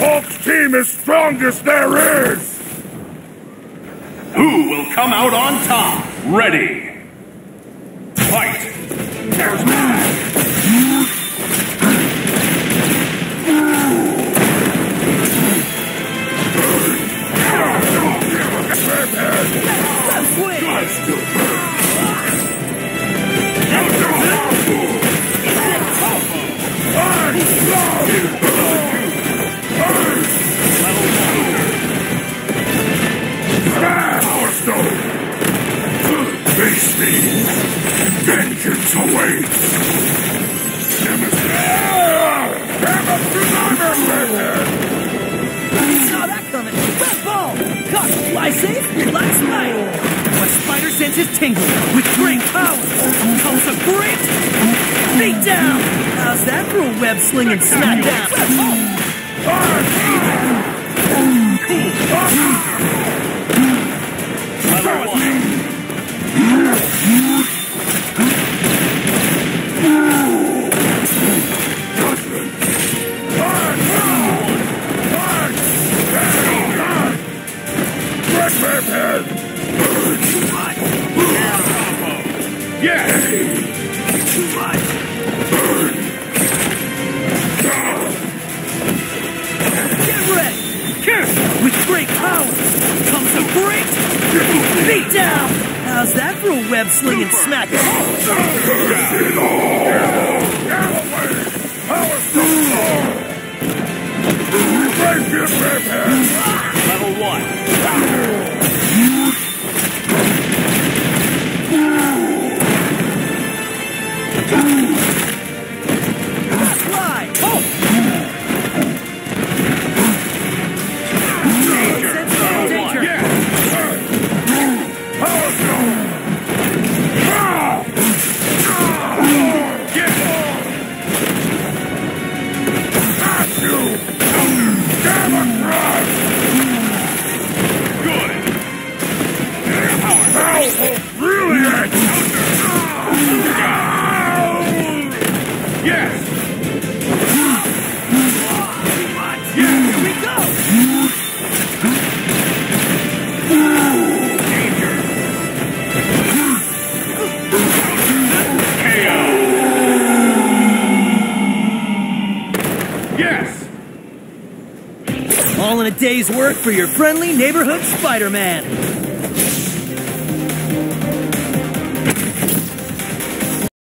Hulk's team is strongest there is! Who will come out on top? Ready. Fight! Power me! Vengeance awaits! Nemesis! Saw that coming. Ball. My spider senses tingle with great power. Comes a great beat down. How's that for a web slinging smackdown? Ball. How's that for a web slinging smackdown? Power All in a day's work for your friendly neighborhood Spider-Man.